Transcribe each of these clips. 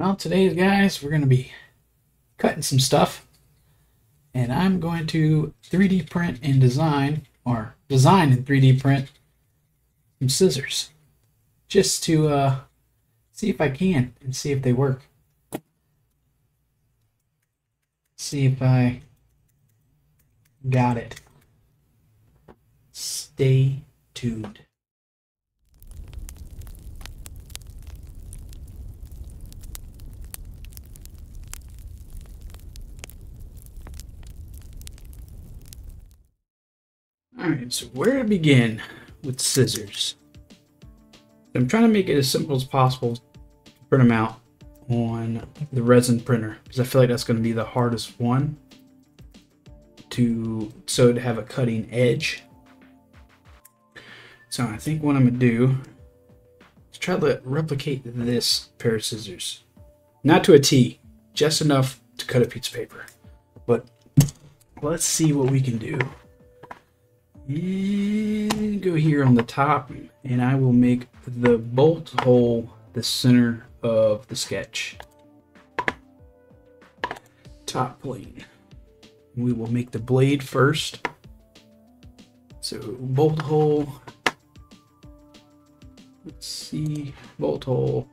Well, today, guys, we're going to be cutting some stuff. And I'm going to 3D print and design, or design and 3D print some scissors. Just to uh, see if I can and see if they work. See if I got it. Stay tuned. Alright, so where to begin with scissors? I'm trying to make it as simple as possible to print them out on the resin printer because I feel like that's going to be the hardest one to so to have a cutting edge. So I think what I'm gonna do is try to replicate this pair of scissors. Not to a T, just enough to cut a piece of paper. But let's see what we can do. And go here on the top and I will make the bolt hole the center of the sketch. Top plane. We will make the blade first. So bolt hole. Let's see, bolt hole.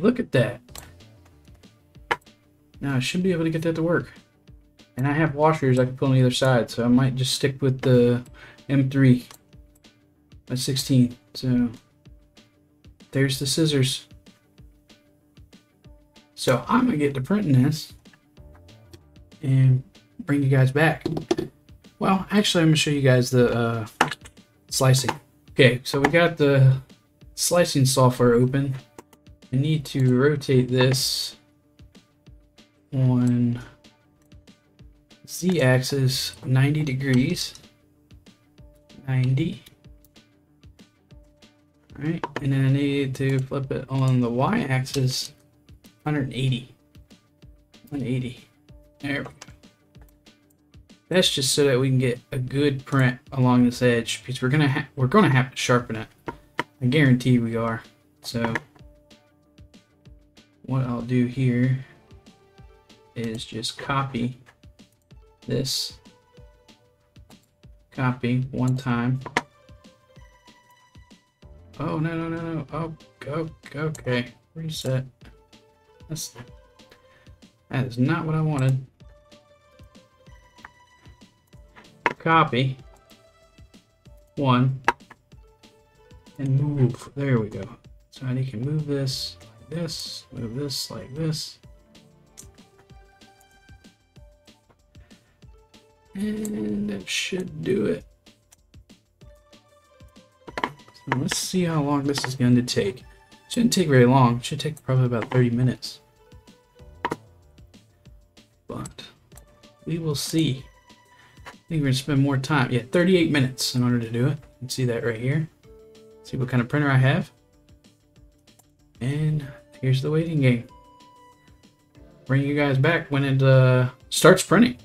Look at that. Now I should be able to get that to work. And I have washers I can put on either side, so I might just stick with the M3 by 16. So there's the scissors. So I'm gonna get to printing this and bring you guys back. Well, actually, I'm gonna show you guys the uh, slicing. Okay, so we got the slicing software open. I need to rotate this on z-axis 90 degrees. 90 all right and then I need to flip it on the y-axis 180 180 there. That's just so that we can get a good print along this edge because we're gonna we're gonna have to sharpen it. I guarantee we are so what I'll do here is just copy this copy one time. Oh no no no no. Oh go okay. Reset. That's that is not what I wanted. Copy. One. And move. There we go. So I can move this this, move this like this. And that should do it. So let's see how long this is going to take. Shouldn't take very long. It should take probably about 30 minutes. But we will see. I think we're going to spend more time. Yeah, 38 minutes in order to do it. You can see that right here. See what kind of printer I have. And here's the waiting game. Bring you guys back when it uh, starts printing.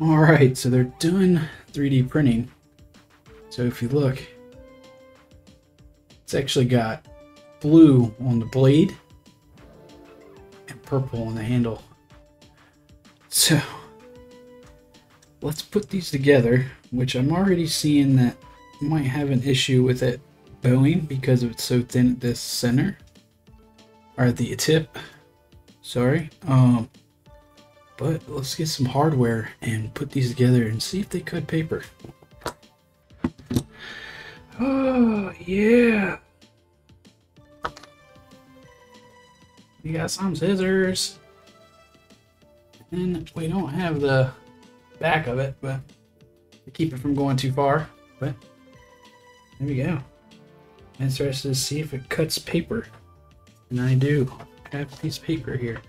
All right, so they're doing 3D printing. So if you look, it's actually got blue on the blade and purple on the handle. So let's put these together, which I'm already seeing that might have an issue with it bowing because it's so thin at this center or the tip. Sorry. Um, but let's get some hardware and put these together and see if they cut paper. Oh, yeah. We got some scissors. And we don't have the back of it, but to keep it from going too far. But there we go. Interested to see if it cuts paper. And I do have a piece of paper here.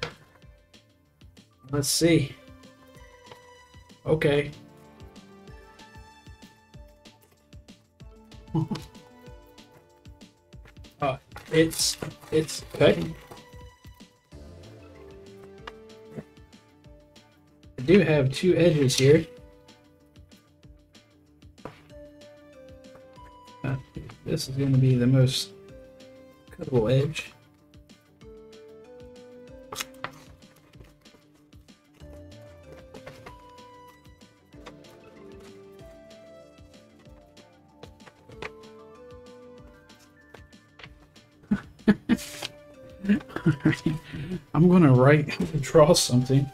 Let's see. Okay. Oh, it's it's cutting. I do have two edges here. Uh, this is going to be the most cuttable edge. I'm gonna write, draw something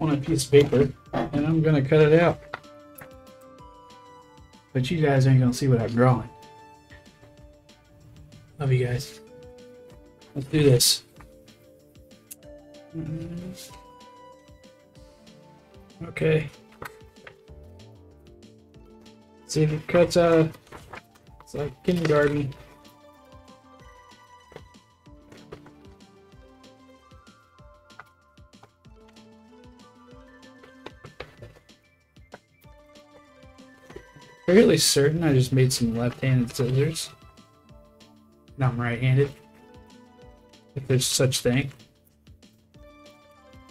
on a piece of paper, and I'm gonna cut it out. But you guys ain't gonna see what I'm drawing. Love you guys. Let's do this. Okay. See if it cuts out. It's like kindergarten. Fairly certain I just made some left-handed scissors. Now I'm right-handed. If there's such thing.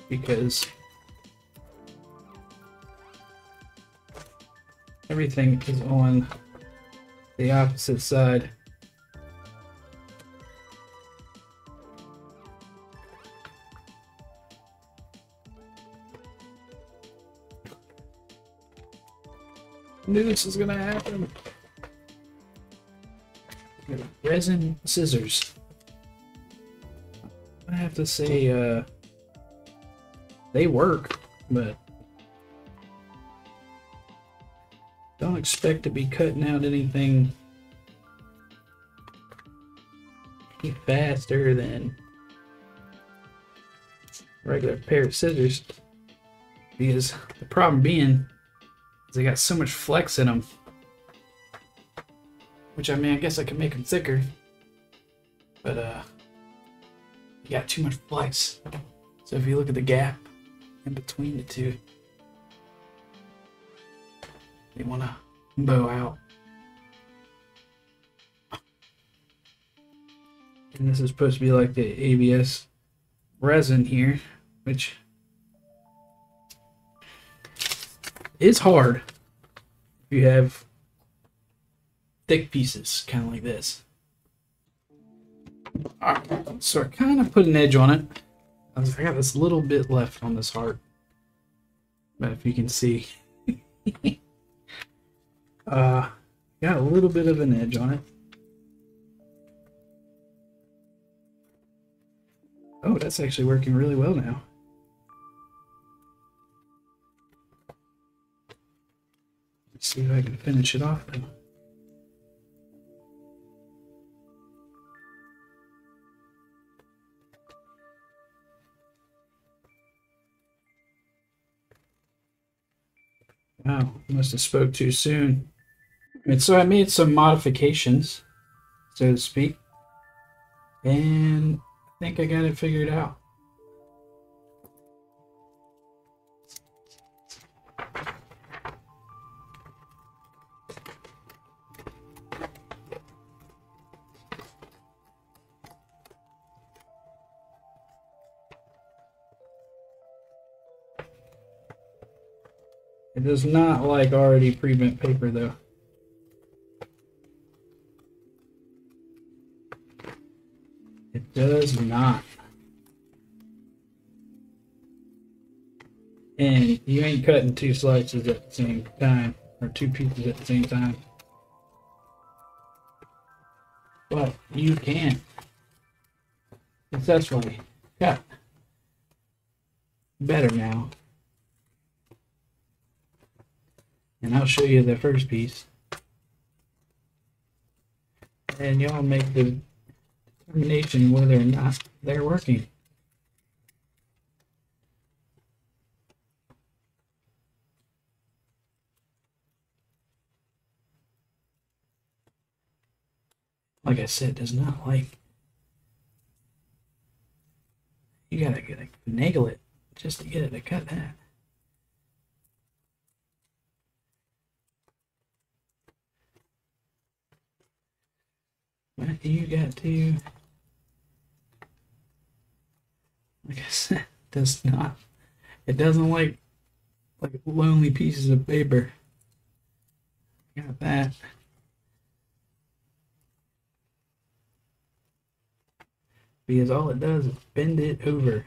Because everything is on the opposite side. Knew this was gonna happen. Resin scissors. I have to say, uh, they work, but don't expect to be cutting out anything faster than regular pair of scissors. Because the problem being they got so much flex in them. Which, I mean, I guess I could make them thicker. But, uh, you got too much flex. So if you look at the gap in between the two, they want to bow out. And this is supposed to be like the ABS resin here, which is hard if you have thick pieces, kind of like this. Alright, so I kind of put an edge on it. I got this little bit left on this heart. But if you can see, uh, got a little bit of an edge on it. Oh, that's actually working really well now. See if I can finish it off now. Wow, must have spoke too soon. And so I made some modifications, so to speak, and I think I got it figured out. It does not like already pre-bent paper though. It does not. And you ain't cutting two slices at the same time, or two pieces at the same time. But you can successfully cut better now. And I'll show you the first piece. And y'all make the determination whether or not they're working. Like I said, does not like. You gotta get finagle it just to get it to cut that. You got to, I said, does not. It doesn't like like lonely pieces of paper. Got that. Because all it does is bend it over.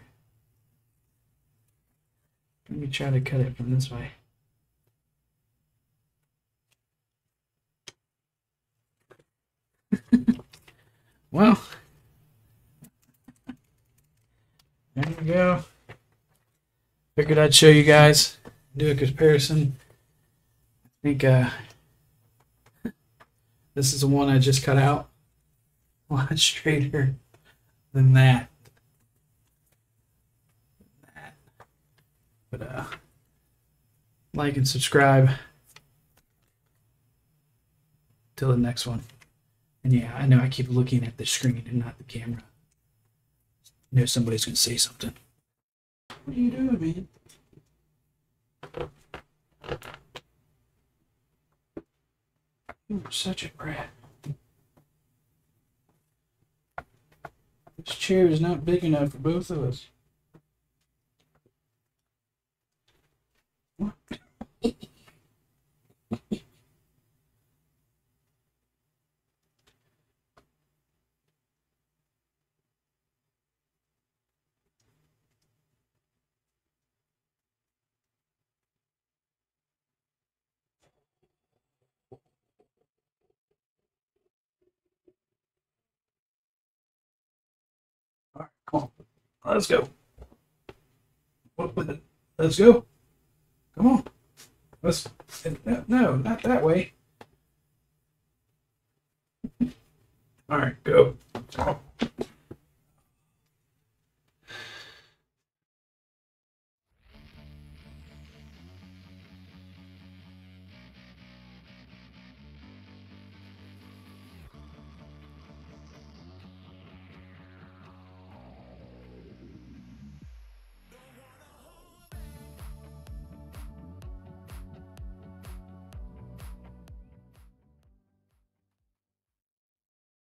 Let me try to cut it from this way. Well, there you go. Figured I'd show you guys, do a comparison. I think uh, this is the one I just cut out. A lot straighter than that. But uh, like and subscribe. Till the next one. And yeah, I know I keep looking at the screen and not the camera. I know somebody's gonna say something. What are you doing, man? You're such a brat. This chair is not big enough for both of us. What? Let's go. Let's go. Come on. Let's. No, not that way. All right, go.